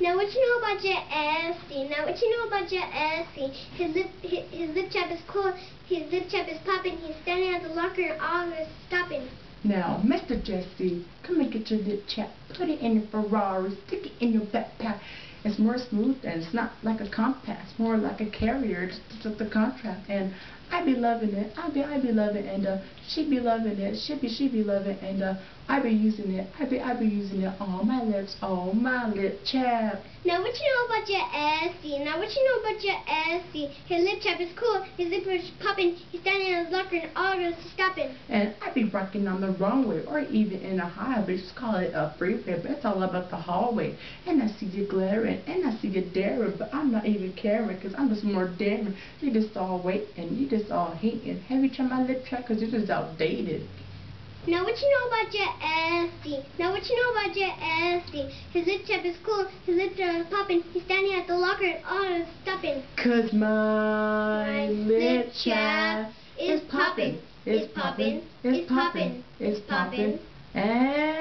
Now what you know about your Esty? Now what you know about your Esty? His lip, his, his lip chap is cool. His lip chap is popping. He's standing at the locker and all is stopping. Now, Mr. Jesse, come and get your lip chap. Put it in your Ferrari. Stick it in your backpack. It's more smooth and it's not like a compact. It's more like a carrier. It's just the contract. And I be loving it. I be I be loving it. And uh, she be loving it. She be she be loving it. And uh, I be using it. I be I be using it on my lips. On my lip chap. Now what you know about your Esty? Now what you know about your Esty? His lip chap is cool. His lip is popping. He's standing in his locker and all is stopping. And I be rocking on the runway or even in a highway. Just call it a freeway, but it's all about the hallway. And I see you glaring and I see you daring, but I'm not even caring because I'm just more daring. You just all waiting. You just all hating. Have you tried my lip chap? Because you're just outdated. Now what you know about your Esty? Now what you know about your Esty? His lip chap is cool. His lip chap is popping. He's standing at the locker and all is stopping. Cause my lip chap is popping. It's popping. It's popping. It's popping. And